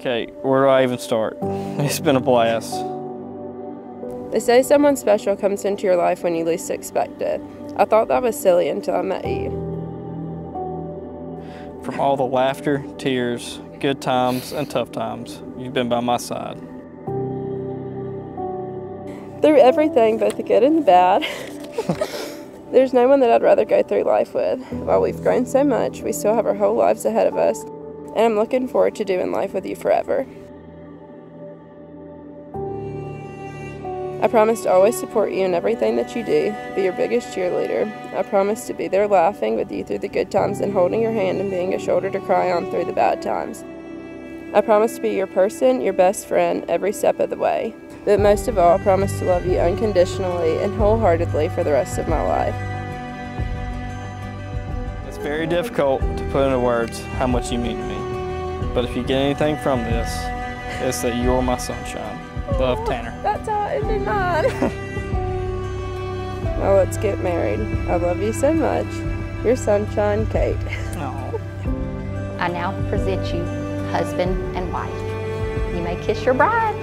Okay, where do I even start? It's been a blast. They say someone special comes into your life when you least expect it. I thought that was silly until I met you. From all the laughter, tears, good times, and tough times, you've been by my side. Through everything, both the good and the bad, there's no one that I'd rather go through life with. While we've grown so much, we still have our whole lives ahead of us, and I'm looking forward to doing life with you forever. I promise to always support you in everything that you do, be your biggest cheerleader. I promise to be there laughing with you through the good times and holding your hand and being a shoulder to cry on through the bad times. I promise to be your person, your best friend, every step of the way. But most of all, I promise to love you unconditionally and wholeheartedly for the rest of my life. It's very difficult to put into words how much you mean to me. But if you get anything from this, it's that you're my sunshine. Love, oh, Tanner. That's how it ended mine. now let's get married. I love you so much. Your sunshine, Kate. Aw. I now present you husband and wife. You may kiss your bride.